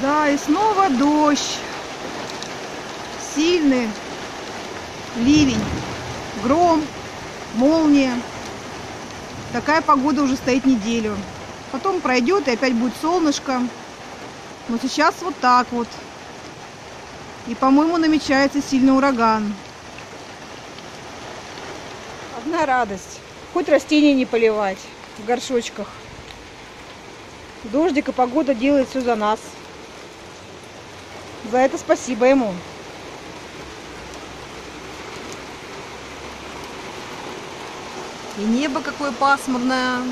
Да, и снова дождь. Сильный ливень, гром, молния. Такая погода уже стоит неделю. Потом пройдет и опять будет солнышко. Но сейчас вот так вот. И, по-моему, намечается сильный ураган. Одна радость. Хоть растения не поливать в горшочках. Дождик и погода делает все за нас. За это спасибо ему. И небо какое пасмурное.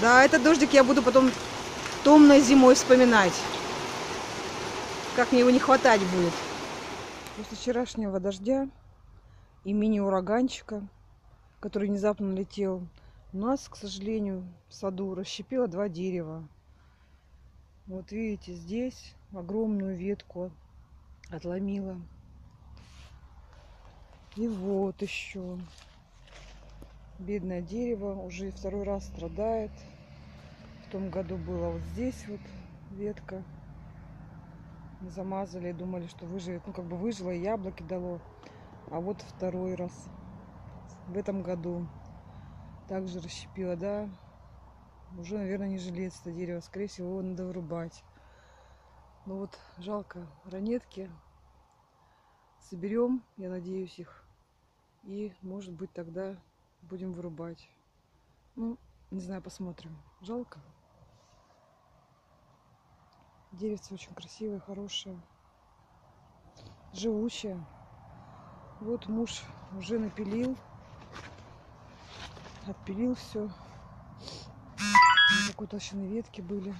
Да, этот дождик я буду потом томной зимой вспоминать. Как мне его не хватать будет. После вчерашнего дождя и мини-ураганчика, который внезапно налетел, у нас, к сожалению, в саду расщепило два дерева. Вот видите, здесь огромную ветку отломила. И вот еще. Бедное дерево уже второй раз страдает. В том году было вот здесь вот ветка. Замазали, думали, что выживет. Ну, как бы выжило, и яблоки дало. А вот второй раз. В этом году также расщепило, да. Уже, наверное, не жалеет это дерево. Скорее всего, его надо вырубать. Ну вот, жалко ранетки. Соберем, я надеюсь, их. И, может быть, тогда будем вырубать. Ну, не знаю, посмотрим. Жалко. Деревце очень красивое, хорошее. Живучее. Вот муж уже напилил. Отпилил все. Какой толщины ветки были.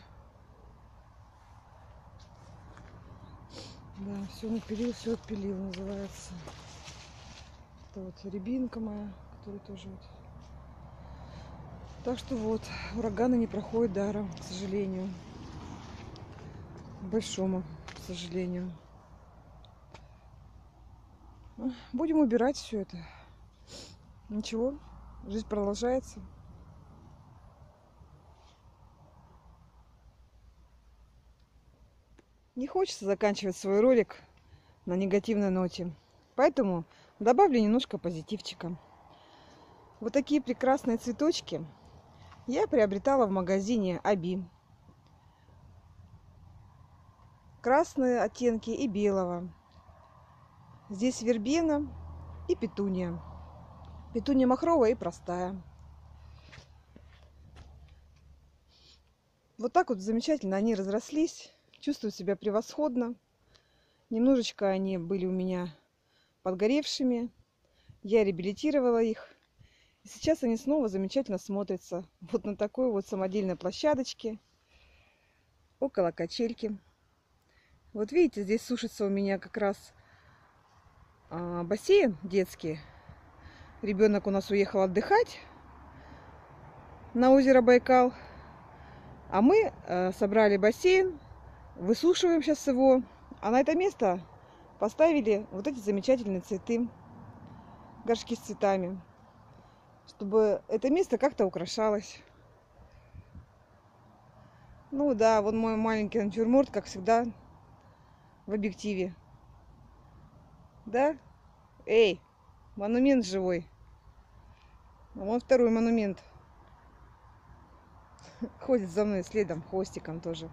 Да, все напилил, все отпилил, называется. Это вот рябинка моя который тоже вот. Так что вот, ураганы не проходят даром, к сожалению. Большому, к сожалению. Будем убирать все это. Ничего, жизнь продолжается. Не хочется заканчивать свой ролик на негативной ноте. Поэтому добавлю немножко позитивчика. Вот такие прекрасные цветочки я приобретала в магазине Аби. Красные оттенки и белого. Здесь вербена и петуния. Петуния махровая и простая. Вот так вот замечательно они разрослись. Чувствую себя превосходно. Немножечко они были у меня подгоревшими. Я реабилитировала их. И сейчас они снова замечательно смотрятся вот на такой вот самодельной площадочке около качельки. Вот видите, здесь сушится у меня как раз а, бассейн детский. Ребенок у нас уехал отдыхать на озеро Байкал. А мы э, собрали бассейн, высушиваем сейчас его. А на это место поставили вот эти замечательные цветы, горшки с цветами чтобы это место как-то украшалось. Ну да, вот мой маленький натюрморт, как всегда, в объективе. Да? Эй, монумент живой. Вон второй монумент. Ходит за мной следом, хвостиком тоже.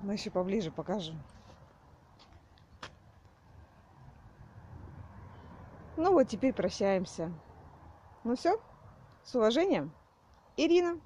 Но еще поближе покажу. Ну вот теперь прощаемся. Ну все, с уважением, Ирина.